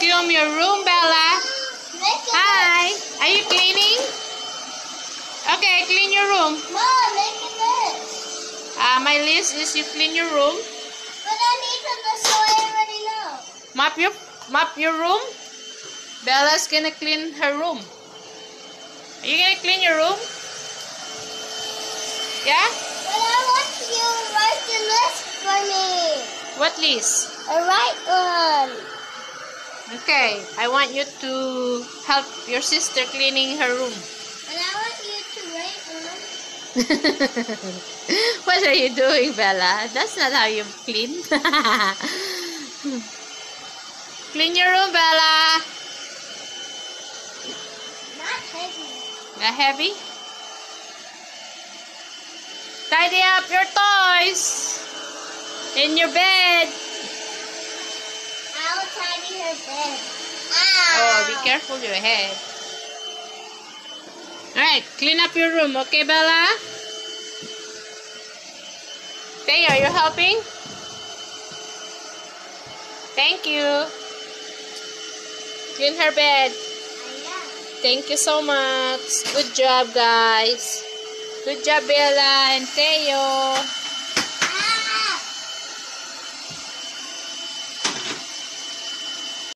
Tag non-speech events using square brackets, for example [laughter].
vacuum your room, Bella. Hi. Are you cleaning? Okay, clean your room. Mom, make it this. Uh, my list is you clean your room. But I need to the so I already know. Mop your mop your room. Bella's gonna clean her room. Are you gonna clean your room? Yeah? But I want you to write the list for me. What list? A right one. Okay, I want you to help your sister cleaning her room. And I want you to write one. [laughs] what are you doing, Bella? That's not how you clean. [laughs] clean your room, Bella. Not heavy. Not heavy? Tidy up your toys in your bed. I'll tidy her bed. Oh, be careful your head. Alright, clean up your room, okay, Bella? Theo, you're helping? Thank you. Clean her bed. Thank you so much. Good job, guys. Good job, Bella and Theo.